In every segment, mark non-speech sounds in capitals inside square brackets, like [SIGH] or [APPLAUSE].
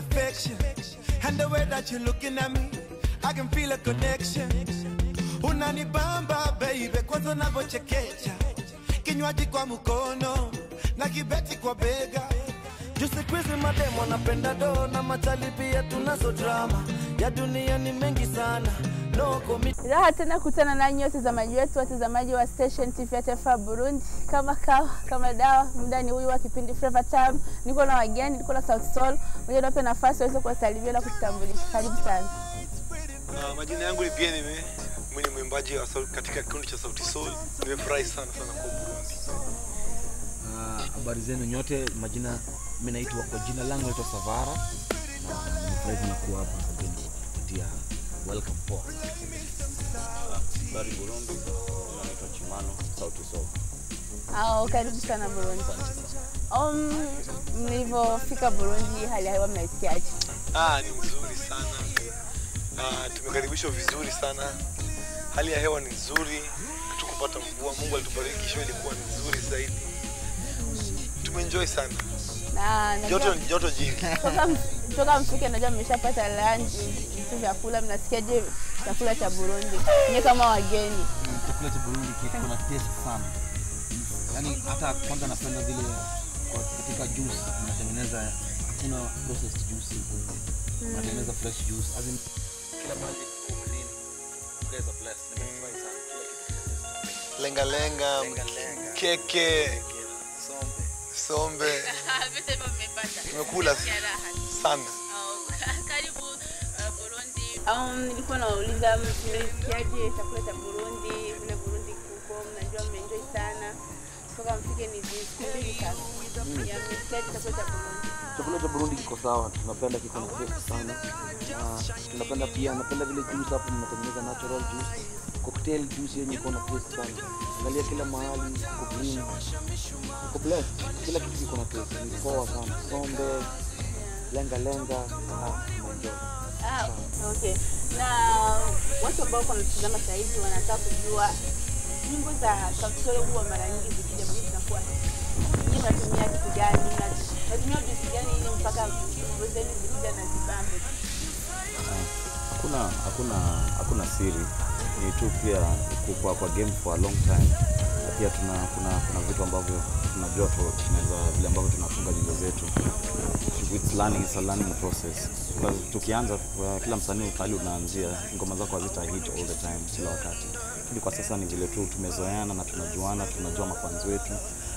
affection. And the way that you're looking at me, I can feel a connection. Unanibamba baby, kwanza unavyochekecha, kinywaji kwa mkono na kibeti kwa bega. Juu siku hizi mademo napenda do na machali pia tunazo drama ya dunia ni mengi sana Raha tena kutana nanyi watazamaji wetu, watazamaji wa Station TV ya taifa ya Burundi. Kama kawa kama dawa, muda ni huyu wa kipindi Flavor Time. Niko na wageni, niko na South Soul. Ngoja niwape nafasi waweze kuwasalimia na kujitambulisha. Karibu sana. Uh, majina yangu ni Bien Aime. Mimi ni mwimbaji wa sau- katika kikundi cha Sauti Sol. Nimefurahi sana sana kwa Burundi. Ah, habari zenu nyote majina mi naitwa kwa jina langu naitwa savara na nimefurahi sana kuwa hapa kageni kupitia welcome poa Habari Burundi, naitwa Chimano Sauti Sol. Au karibu sana Burundi. Um, mlivyofika Burundi, hali ya hewa mnaisikiaje? Ah, ni mzuri sana. Ah, tumekaribishwa vizuri sana. Hali ya hewa ni nzuri. tukupata mvua. Mungu alitubariki, show ilikuwa ni nzuri zaidi. Tumeenjoy sana. Na Joto joto jingi. toka toka mfike, najua mmeshapata lunch, vitu vyakula. Mnasikiaje chakula cha Burundi nyie kama wageni? chakula cha burundi kuna taste sana yaani hata kwanza napenda vile katika juice mnatengeneza hakuna processed juice mnatengeneza fresh juice as in kila mahali clean nimefurahi sana Lenga lenga, keke, sombe. [LAUGHS] Tumekula sana. [LAUGHS] Karibu Burundi. Um, nilikuwa nauliza mlisikiaje chakula cha Burundi, vile Burundi kuko, mnajua mmeenjoy sana toka mfike ni siku mbili sasa. Ya chakula cha Burundi? chakula cha burundi kiko sawa tunapenda kiko na sana Ah, tunapenda pia napenda vile juice hapo mnatengeneza natural juice cocktail juice yenye iko na taste sana angalia kila mahali iko green iko blessed kila kitu kiko na taste ni poa sana sombe lenga lenga ah, tunaenjoy. Ah, okay. Na watu ambao wanatazama sasa hivi wanataka kujua nyimbo za Sauti Sol huwa mara nyingi zikija mimi zinakuwa nyinyi natumia kitu gani? na natumia ujuzi gani ili mpaka nyimbo zenu zikija na zibambe? Hakuna hakuna hakuna siri, ni tu pia kwa, kwa game for a long time, na pia tuna kuna kuna vitu ambavyo tunajua tu tunaweza vile ambavyo tunafunga nyimbo zetu. It's learning, it's a learning process. Kwa- Tukianza kwa kila msanii pale unaanzia, ngoma zako hazita hit all the time, kila wakati. Lakini kwa sasa ni vile tu tumezoeana na tunajuana, tunajua mafanzi wetu,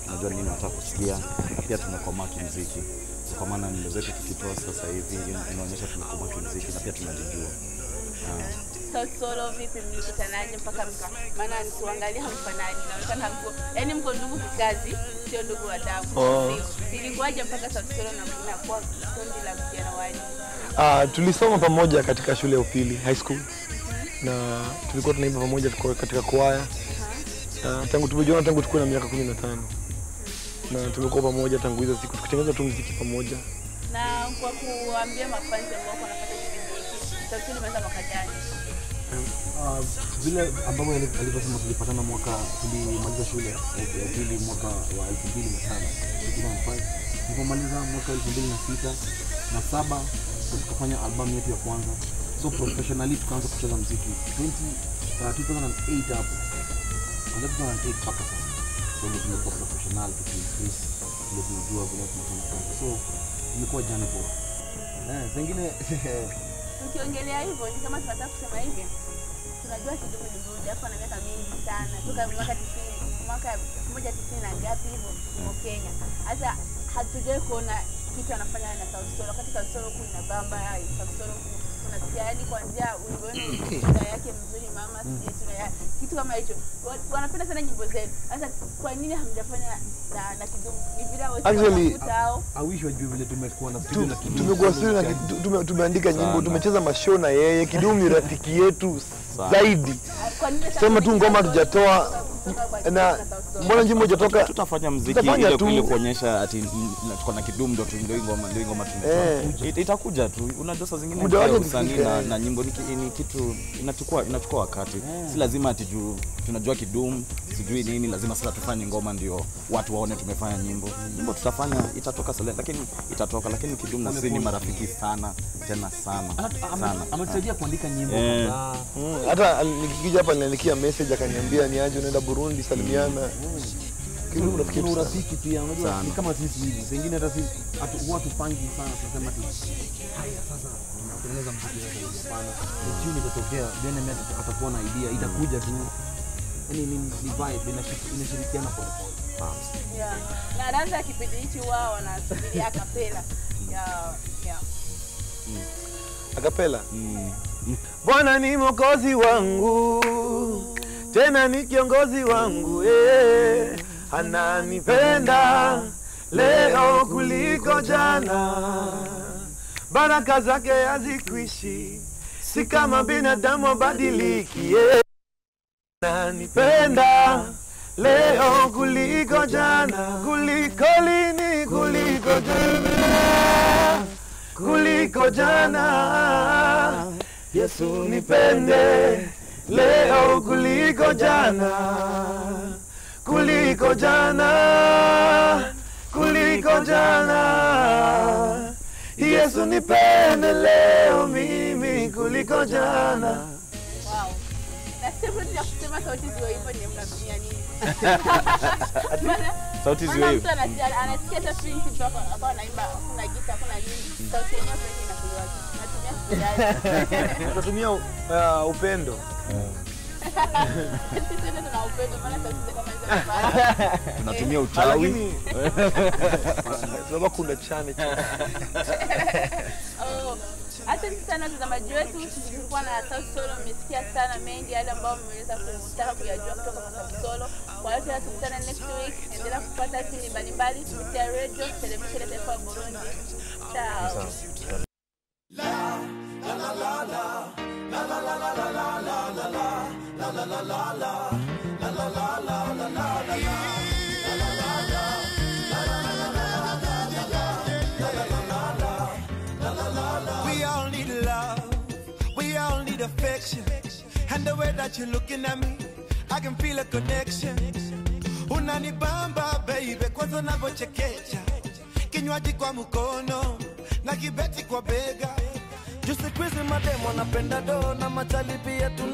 tunajua nini wanataka kusikia, na pia tumekomaa kimziki. Kwa maana nyimbo zetu tukitoa sasa hivi inaonyesha tumekomaa kimziki na pia tunajijua. Ah. Vipi mlikutanaje mpaka mka maana nikuangalia hamfanani, naonekana yani mko ndugu kikazi sio ndugu wa damu. Oh. Ilikuwaje mpaka na kundi la vijana wani? Ah, tulisoma pamoja katika shule ya upili high school na tulikuwa tunaimba pamoja katika kwaya na tangu tumejiona tangu tukuwa na miaka kumi na tano na tumekuwa pamoja tangu hizo siku tukitengeneza tu mziki pamoja. Na kwa kuambia mafanzi ambao wanapata kipindi hiki, imeanza mwaka? Vile ambavyo ali- alivyosema tulipatana mwaka tulimaliza shule ya pili mwaka wa elfu mbili na tano tulipomaliza mwaka elfu mbili na sita na saba tukafanya albamu yetu ya kwanza. So professionally tukaanza kucheza mziki. 20, uh, 2008 hapo. 2008 mpaka sasa. Ndio tumekuwa professional tukiincrease vile tunajua vile tunafanya kazi. So imekuwa jani poa. Eh, pengine [LAUGHS] ukiongelea hivyo ni kama tunataka kusema hivi, tunajua kidogo ni hapo na miaka mingi sana toka mwaka tisini mwaka elfu moja tisini na ngapi hivyo huko Kenya. Sasa hatujawahi kuona kitu anafanya na Sauti Sol, wakati Sauti Sol huku Sauti Sol huku unasikia yani kuanzia wimbo wenu sura yake mzuri mama, sijui sura ya kitu kama hicho. Wanapenda sana nyimbo zenu. Sasa kwa nini hamjafanya na na kidumu? Ni vile hawezi Actually, kuwakuta au wajue vile tumekuwa na studio na Kidumu. Tumekuwa na tumeandika nyimbo, tumecheza mashow na yeye. Kidumu ni rafiki yetu. Zaidi. Sema tu ngoma kwa na mbona nyimbo hujatoka tutafanya mziki ili ile tu. kuonyesha ati na tuko na kidumu ndo ndio ngoma ndio ngoma tumetoa. Eh. Itakuja tu unajua saa zingine Muda wake usanii na, na nyimbo ni, ni kitu inachukua inachukua wakati si lazima ati juu tunajua kidum sijui nini lazima sasa tufanye ngoma ndio watu waone tumefanya nyimbo nyimbo tutafanya itatoka sale lakini itatoka lakini kidum na sisi ni marafiki sana tena sana sana ametusaidia kuandika nyimbo Eh. kadhaa. Hata nikikija hapa niliandikia message akaniambia ni aje unaenda Burundi salimiana. Kitu kuna rafiki urafiki pia unajua ni kama sisi hivi pengine hata sisi huwa tupangi sana tunasema tu haya sasa tunatengeneza mziki sasa hapana ni tune itatokea then mimi atakuwa na idea itakuja tu yani ni, ni vibe inashirikiana kwa pamoja Yeah. Na ndanza kipindi hichi wao wanasubiria akapela. [LAUGHS] ya ya Akapela. mm. Bwana ni mwokozi wangu, tena ni kiongozi wangu eh. Ananipenda leo kuliko jana, baraka zake hazikwishi, si kama binadamu abadiliki eh. Ananipenda leo kuliko jana, kuliko lini, kuliko jana, kuliko jana. Yesu nipende leo kuliko jana, kuliko jana, kuliko jana. Yesu nipende leo mimi kuliko jana. Wow. Sauti ziwe hivyo ni mnatumia nini? Sauti ziwe hivyo. anasikia hata ambao anaimba gita nini sauti yenyewe. Natumia hospitali. Tunatumia uh, upendo. Tunatumia uchawi [LAUGHS] cha Oh, Asante sana watazamaji wetu, tulikuwa na Sauti Solo, mmesikia sana mengi yale ambayo mmeweza kutaka kuyajua kutoka kwa Sauti Solo. Kwa hiyo tunakutana next week, endelea kupata sini mbalimbali kupitia radio, televisheni ya taifa ya Burundi. Ciao. Affection. And the way that you're looking at me, I can feel a connection. Unanibamba baby, kwanza unavyochekecha, kinywaji kwa mkono na kibeti kwa bega. Juu siku hizi mademu wanapenda do na machali pia tuna